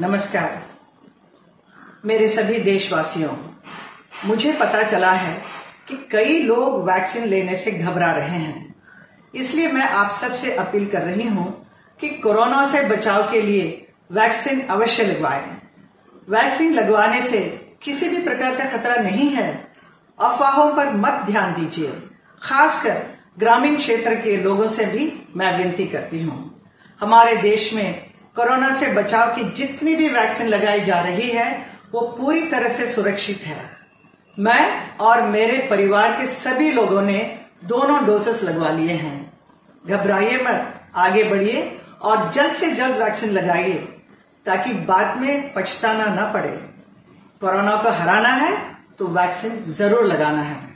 नमस्कार। मेरे सभी देशवासियों, मुझे पता चला है कि कई लोग वैक्सीन लेने से घबरा रहे हैं। इसलिए मैं आप सबसे अपील कर रही हूँ कि कोरोना से बचाव के लिए वैक्सीन अवश्य लगवाएँ। वैक्सीन लगवाने से किसी भी प्रकार का खतरा नहीं है। अफवाहों पर मत ध्यान दीजिए। खासकर ग्रामीण क्षेत्र के लोगों से भी मैं विनती करती हूँ। हमारे देश में कोरोना से बचाव की जितनी भी वैक्सीन लगाई जा रही है, वो पूरी तरह से सुरक्षित है। मैं और मेरे परिवार के सभी लोगों ने दोनों डोसेस लगवा लिए हैं। घबराइए मत, आगे बढ़िए और जल्द से जल्द वैक्सीन लगाइए, ताकि बाद में पछताना न पड़े। कोरोना को हराना है तो वैक्सीन ज़रूर लगाना है।